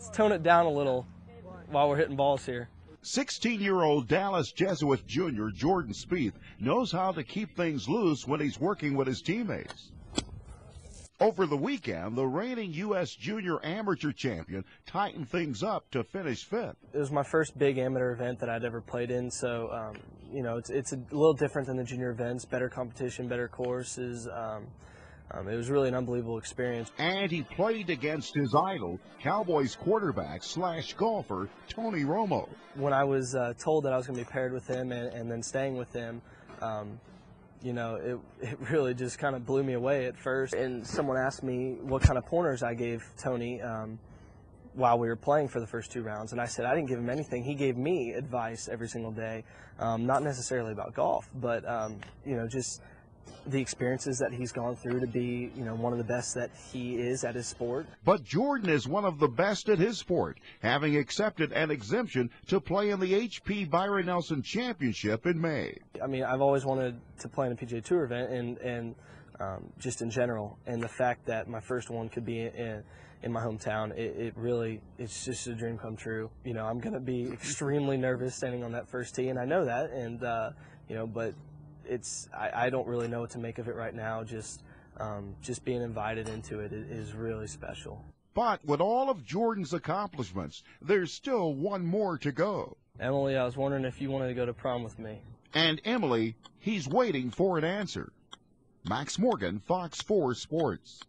let's tone it down a little while we're hitting balls here. 16 year old Dallas Jesuit Jr. Jordan Spieth knows how to keep things loose when he's working with his teammates. Over the weekend, the reigning U.S. Junior Amateur Champion tightened things up to finish fifth. It was my first big amateur event that I'd ever played in, so um, you know it's it's a little different than the junior events. Better competition, better courses. Um, um, it was really an unbelievable experience. And he played against his idol, Cowboys quarterback slash golfer Tony Romo. When I was uh, told that I was going to be paired with him and, and then staying with him, um, you know, it, it really just kind of blew me away at first. And someone asked me what kind of pointers I gave Tony um, while we were playing for the first two rounds. And I said I didn't give him anything. He gave me advice every single day, um, not necessarily about golf, but, um, you know, just the experiences that he's gone through to be, you know, one of the best that he is at his sport. But Jordan is one of the best at his sport, having accepted an exemption to play in the HP Byron Nelson Championship in May. I mean, I've always wanted to play in a PGA Tour event, and and um, just in general, and the fact that my first one could be in in my hometown, it, it really it's just a dream come true. You know, I'm going to be extremely nervous standing on that first tee, and I know that, and uh, you know, but it's I, I, don't really know what to make of it right now. Just um, just being invited into it is really special. But with all of Jordan's accomplishments, there's still one more to go. Emily, I was wondering if you wanted to go to prom with me. And Emily, he's waiting for an answer. Max Morgan, Fox 4 Sports.